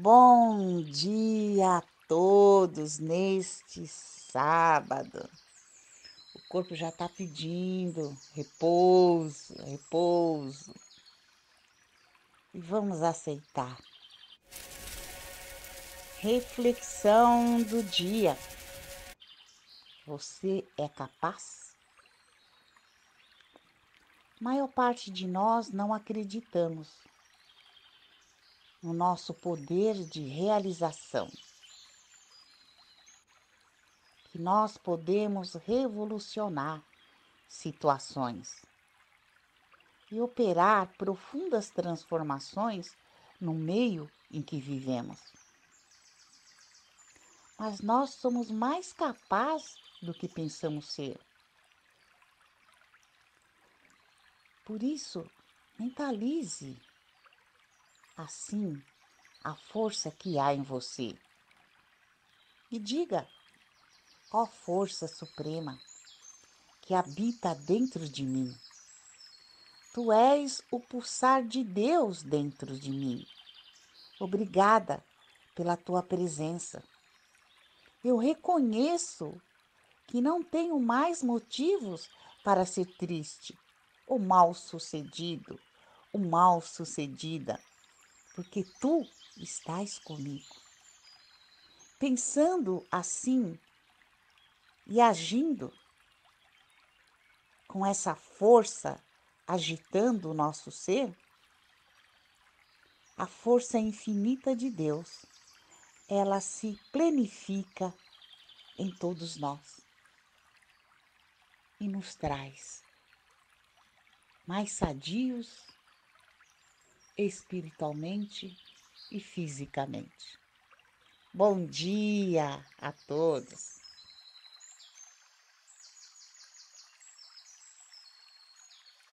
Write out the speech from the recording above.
Bom dia a todos neste sábado. O corpo já está pedindo repouso, repouso. E vamos aceitar. Reflexão do dia. Você é capaz? A maior parte de nós não acreditamos no nosso poder de realização. Que nós podemos revolucionar situações e operar profundas transformações no meio em que vivemos. Mas nós somos mais capazes do que pensamos ser. Por isso, mentalize assim a força que há em você. E diga, ó força suprema que habita dentro de mim. Tu és o pulsar de Deus dentro de mim. Obrigada pela tua presença. Eu reconheço que não tenho mais motivos para ser triste, ou mal sucedido, ou mal sucedida porque tu estás comigo. Pensando assim e agindo com essa força agitando o nosso ser, a força infinita de Deus, ela se plenifica em todos nós e nos traz mais sadios espiritualmente e fisicamente. Bom dia a todos!